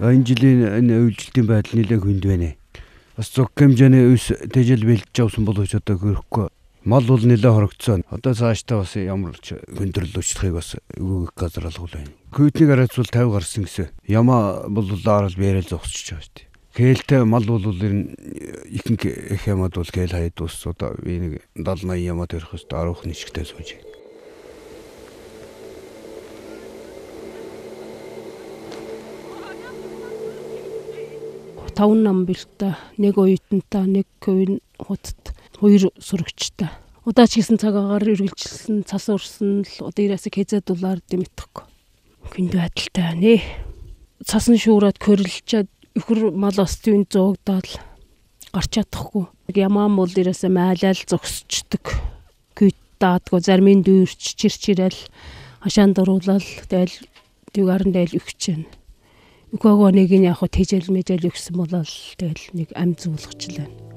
Энэ жилийн энэ үйлчлэлтийн байдал нэлээд хүнд байна. Бас зөв хэмжээний ус тэжэл бэлдэж авсан боловч одоо хөрөхгүй. Мал бол нэлээд хорогдсон. Одоо цаашдаа бас ямар ч хөндрөл үүсчихийг бас өгөх газар алгуул байна. Күйтнийг араацвал 50 гарсан гэсэн. Яма бол лаарал бэрэл зогсчихж байгаа шүү дээ. Кээлтэй мал бол ер нь ихэнх их ямад бол кeel хаяд ус одоо би нэг 70 80 ямад өрөх өст 10 хүн ишгтэй сууж. Тав нам бэлтэ нэг оюутантай нэг ковин хутад хоёр сурагчтай. Удаа ч гэсэн цагаагаар үргэлжилсэн цас урсан л одоо ирээсээ хэзээ дулаар дэмэтгэхгүй. Хүнд байдалтай байна. Цасан шуураад корилчаад өхөр мал остын зуугдаад гарч чадахгүй. Ямаан бол ирээсээ майлал зогсчдөг. Күйт даадгүй зармын дүүрч чирчирэл хашаан дуруулал тэгэл дүгарын дээл өгч байна. Үгөөгөө нэг нь яг хөө тэжэл мэжэл өгсөн болол тэгэл нэг ам зүүлгчлээ.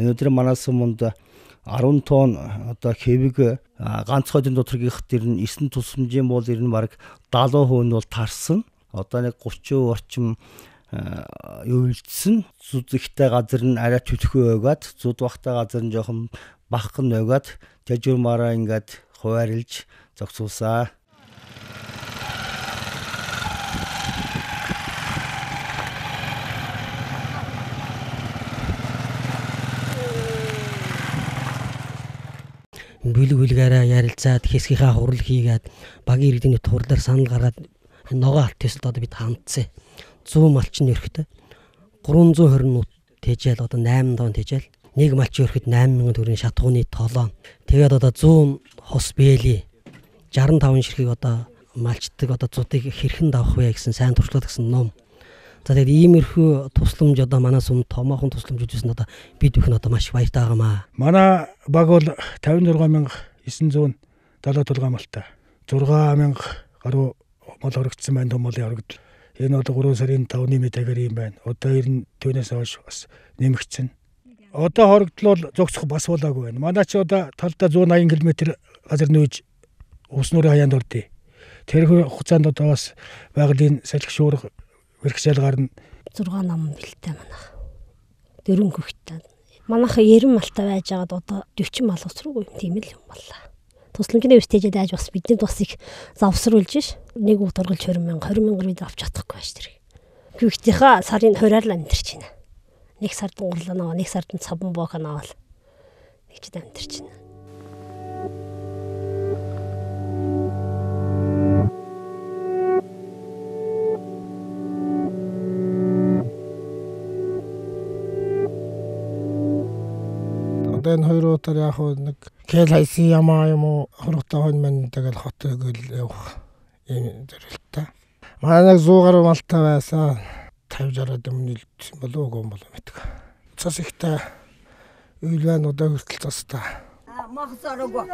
Өнөөдөр манай суманд 10 тонн одоо хэвэг ганцхан доторгийнх дэр нь 9 тусламжийн бол ер нь баг 70% нь бол тарсан. Одоо нэг 30 орчим үйлдсэн. Зүд ихтэй газар нь арай төлхөө байгаад зүд бахтай газар нь жоохон баххан байгаад тэжүрмаараа ингээд хуваарлж зогсуулсаа. Бүлэг бүлгээрээ ярилцаад хэсгийнхаа хурал хийгээд багийн иргэдийн хурлаар санал гаргаад ногоо алт төсөлд одоо бид хандсан. 100 малчин өрхтөө 320 нут тэжээл одоо 8 дон тэжээл. Нэг малчин өрхөд 8000 төгрөгийн шатгууны толон. Тэгээд одоо 100 хос бэли. 65 ширхэг одоо малчдаг одоо зуудыг хэрхэн давах вэ гэсэн сайн туршлага гэсэн ном За тэгээд иймэрхүү тусламж одоо манаас өмнө томоохон тусламж үзсэн одоо бид бүхэн одоо маш баяртай байгаамаа. Манай баг бол 56970 толгой малтай. 6000 гаруй мал хоригдсан байна том молын хоригдл. Энэ бол 3 сарын 5-ны мэдээгээр юм байна. Одоо ер нь түүнээс хойш бас нэмэгдсэн. Одоо хоригдол бол зогсох бас болоогүй байна. Манай чи одоо талдаа 180 км газар нөөж ус нуурын хаяанд ордъё. Тэр хугацаанд одоо бас байгалийн салхи шуурга Бэрхшээл гарна 6 нам бэлтэй манайх. Дөрөн хөхтэй. Манайха 90 малтай байж байгаад одоо 40 мал усруугүй юм тийм л юм боллаа. Тусламжны өвстэйжэд айж бас бидний бас их завсруулж ш. Нэг үг тургалж 20 мянга 20 мянгаар бид авч чадахгүй байж тэр. Хөхтийнхаа сарын 20-аар л амьдэрч байна. Нэг сард урлаа наваа, нэг сард цаван боох наваал. Нэг ч амьдэрч байна. Энэ хоёр удаар яг нэг кэл хайсан ямаа юм уу хорогтой хон мэн тэгэл хот гэл явах юм зэрэлтэй. Манай нэг 100 гаруй малтай байсан 50 60 өмнө илсэн болов уу юм болов мэддэг. Цас ихтэй үйл байна одоо хүртэл цастай. мах зараагүй.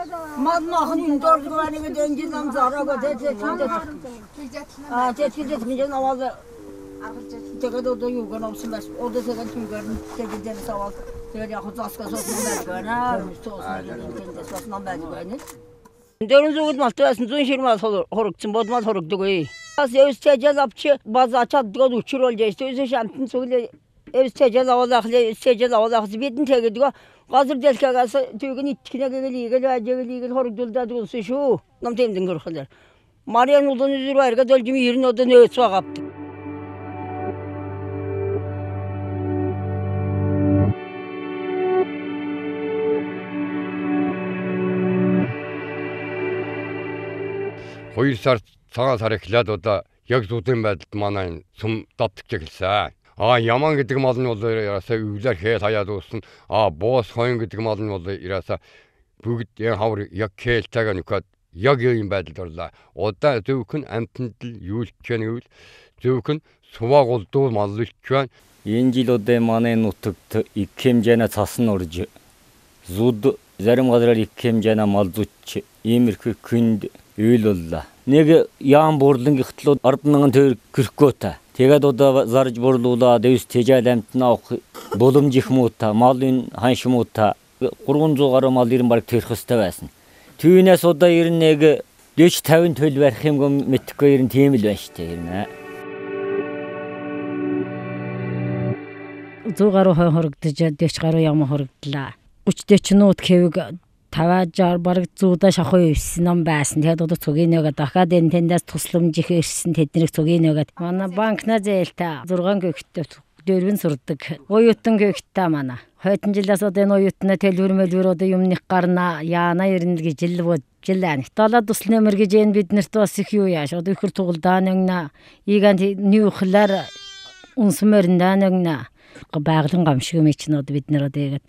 Мал махын дөрвөн нэг дэнжин нам зараагүй тэт тэт. Аа тэт миний наваад тэгээд одоо юу гэнэ авсан бас одоо тэгээд юу гэнэ тэгээд дэн Dönüzü udmaz, tövbesin zun şirmaz horuk, çın bozmaz horuk dugoyi. Asya üst tecez apçı, bazı açat dugo duçur olca işte, üstü şantin söyle, üst tecez avalaklı, üst tecez avalaklı, bitin tege dugo. Gazır delke gazı, tüyün itkine gegeli, gegeli, gegeli, gegeli, horuk dülde dugo, şu, nam temdin kırkılar. Mariyan ulan üzür var, gazolcum yerin odan öğüt suğa kaptı. 2 сар цагаан сар эхлээд одоо яг зүудэн байдалд манай сүм давтаж эхэлсэн. А яман гэдэг мал нь бол яраасаа өвлөр хэл хаяад уусна. А боос хойн гэдэг мал нь бол яраасаа бүгд яг хавар яг хэл тагаа нүхэд яг юм байдалд орлаа. Удаа зөвхөн амтнд л юулч гэвэл зөвхөн суваг улдуу мал илч байна. Энэ жил удаа манай нутагт их хэмжээний цас нь урж зүд зарим газраар их хэмжээний мал зүтч иймэрхүү хүнд үйл боллоо. Нэг яам буурлангийнхтлууд 100000 төгрөг гэрхгүй та. Тэгээд одоо зарж бурлуулаад дэвс тэжээл амтнаа авах боломж их муу та. Малын ханш муу та. 300 гаруй мал ирэн баг төрөх хөстэй байсан. Одоо ирэн нэг 40 50 төл барих юм мэдхгүй ирэн тийм л байна штэ ирнэ. 100 гаруй хой хорогдож 40 гаруй ям хорогдлаа. 30 40 хэвэг таваажаар бараг зуудаа шахуу ивсэн ном байсан. Тэгээд одоо цугийн нэгэ дахиад энэ тэндээс тусламж их ирсэн тэднийг цугийн нэгэд манай банкна зээлтэй 6 гэгтээ дөрвөн сурдаг. Уюутан гэгтээ манай. Хойдон жилээс одоо энэ уюутна тэлвэр мэлвэр одоо юмных гарна яана ирнэ гэж жил бод жилэн. Талаа тусл нэмэр гэж энэ биднэрт бас их юу яаш. Одоо ихэр тугалдаа нэгнэ. Ийгэн нүүхлэр унсмэрнэ нэгнэ. Байгалийн гамшиг юм чинь одоо бид нар одоо ягаад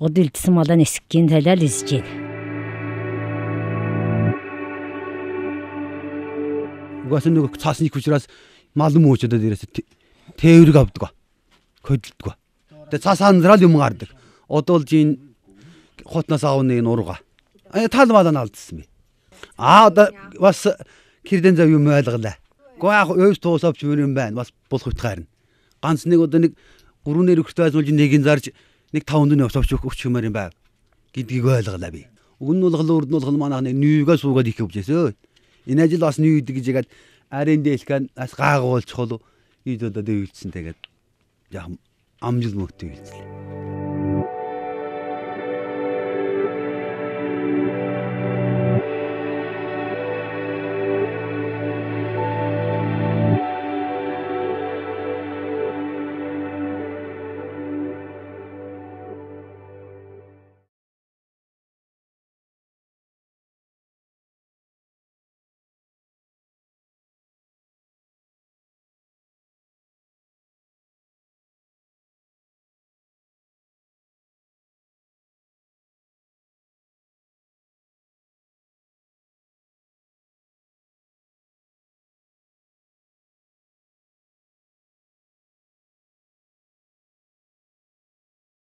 Год илдсэн малаа нисгхийн талаар хэлж байна. Угаас нэг цаасны хүчраас мал мөөч одоо дээрээс тээврэг авдаг. Хөдөлдөг. Тэгээ цаас анзрал юм гардаг. Одоо л жин хотноос аавны нурга. Аа тал малаа алдсан би. Аа одоо бас кирдэн зав юм ойлголаа. Гэхдээ яг өвс туусавч юм байна. Бас болох утгаар нь. Ганц нэг одоо нэг гүрүүнээр өгөхтэй байж нэг нь зарж нэг таван дөрөв явсавч өгч юмар юм байна гэдгийг ойлголаа би. Өгн нь бол урд нь бол манайх нэг нүйгээ суугаад их хөвжээсөө. Энэ ажил бас нүйдэг гэж ягаад арын дэлхэн бас гаагуулчих болов. Ийд одоо дэвэлцсэн тэгээд яг амжил мөхтэй үйлчлээ.